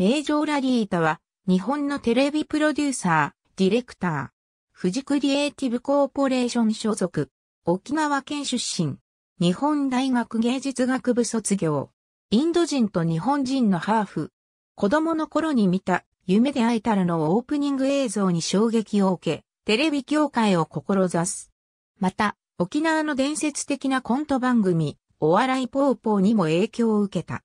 名城ラリータは、日本のテレビプロデューサー、ディレクター。富士クリエイティブコーポレーション所属。沖縄県出身。日本大学芸術学部卒業。インド人と日本人のハーフ。子供の頃に見た夢で会えたらのオープニング映像に衝撃を受け、テレビ業界を志す。また、沖縄の伝説的なコント番組、お笑いポーポーにも影響を受けた。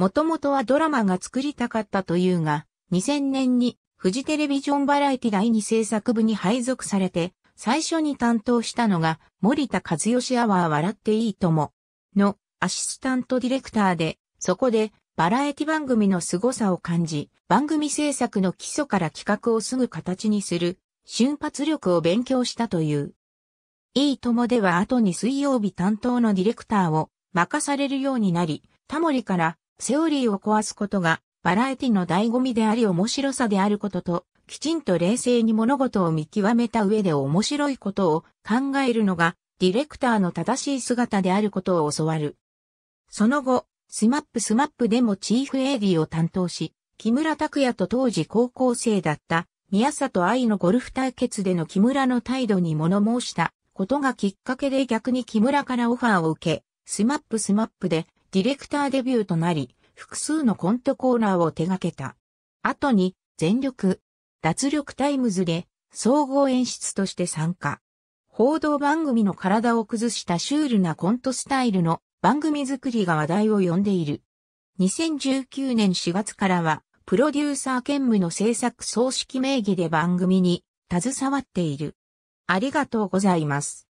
もともとはドラマが作りたかったというが、2000年にフジテレビジョンバラエティ第2制作部に配属されて、最初に担当したのが森田和義アワー笑っていいとものアシスタントディレクターで、そこでバラエティ番組の凄さを感じ、番組制作の基礎から企画をすぐ形にする瞬発力を勉強したという。いいともでは後に水曜日担当のディレクターを任されるようになり、タモリからセオリーを壊すことがバラエティの醍醐味であり面白さであることと、きちんと冷静に物事を見極めた上で面白いことを考えるのが、ディレクターの正しい姿であることを教わる。その後、スマップスマップでもチーフ AD を担当し、木村拓哉と当時高校生だった宮里愛のゴルフ対決での木村の態度に物申したことがきっかけで逆に木村からオファーを受け、スマップスマップでディレクターデビューとなり、複数のコントコーナーを手掛けた。後に、全力、脱力タイムズで、総合演出として参加。報道番組の体を崩したシュールなコントスタイルの番組作りが話題を呼んでいる。2019年4月からは、プロデューサー兼務の制作総指揮名義で番組に携わっている。ありがとうございます。